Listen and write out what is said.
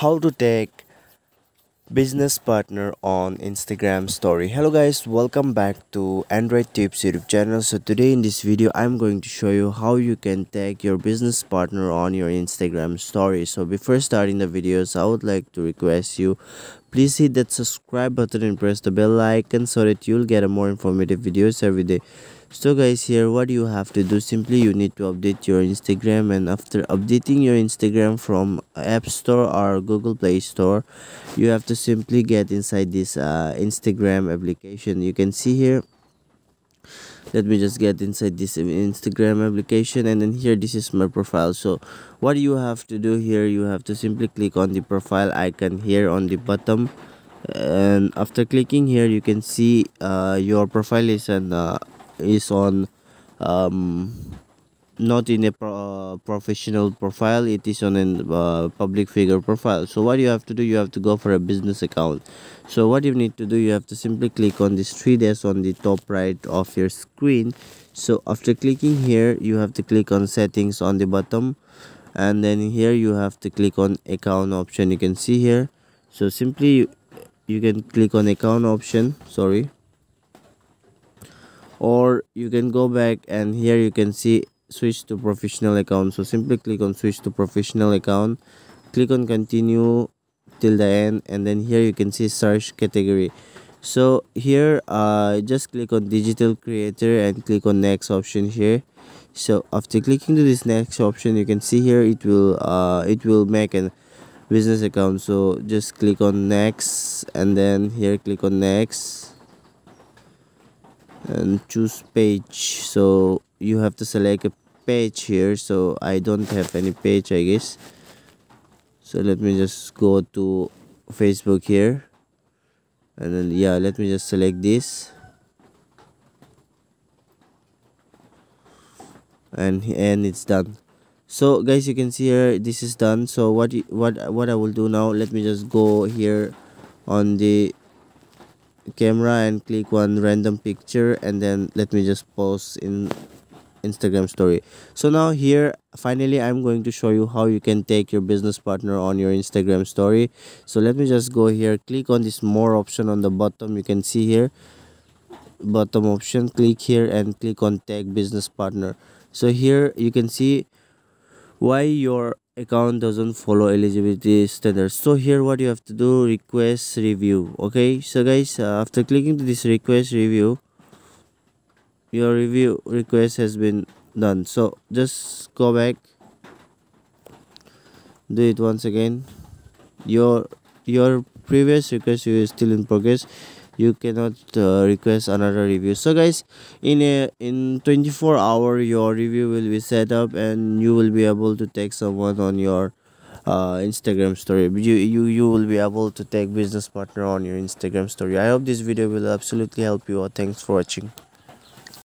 how to tag business partner on instagram story. Hello guys. Welcome back to android tips youtube channel. So today in this video i'm going to show you how you can tag your business partner on your instagram story. So before starting the videos i would like to request you please hit that subscribe button and press the bell icon so that you'll get a more informative videos every day so guys here what you have to do simply you need to update your instagram and after updating your instagram from app store or google play store you have to simply get inside this uh, instagram application. You can see here. Let me just get inside this instagram application and then here this is my profile. So what you have to do here you have to simply click on the profile icon here on the bottom. And after clicking here you can see uh, your profile is an uh, is on um, not in a pro professional profile it is on a uh, public figure profile. So what you have to do you have to go for a business account. So what you need to do you have to simply click on this three dash on the top right of your screen. So after clicking here you have to click on settings on the bottom. And then here you have to click on account option. You can see here. So simply you can click on account option. Sorry or you can go back and here you can see switch to professional account. So simply click on switch to professional account. Click on continue till the end and then here you can see search category. So here uh just click on digital creator and click on next option here. So after clicking to this next option you can see here it will uh it will make a business account. So just click on next and then here click on next and choose page. So you have to select a page here. So i don't have any page i guess. So let me just go to facebook here. And then yeah let me just select this. And and it's done. So guys you can see here this is done. So what what what i will do now let me just go here on the camera and click one random picture and then let me just post in instagram story. So now here finally i'm going to show you how you can take your business partner on your instagram story. So let me just go here click on this more option on the bottom. You can see here bottom option click here and click on tag business partner. So here you can see why your account doesn't follow eligibility standards. So here what you have to do request review okay? So guys uh, after clicking to this request review your review request has been done. So just go back do it once again. Your your previous request is still in progress you cannot uh, request another review. So guys in a in 24 hour your review will be set up and you will be able to take someone on your uh, instagram story. You you you will be able to take business partner on your instagram story. I hope this video will absolutely help you thanks for watching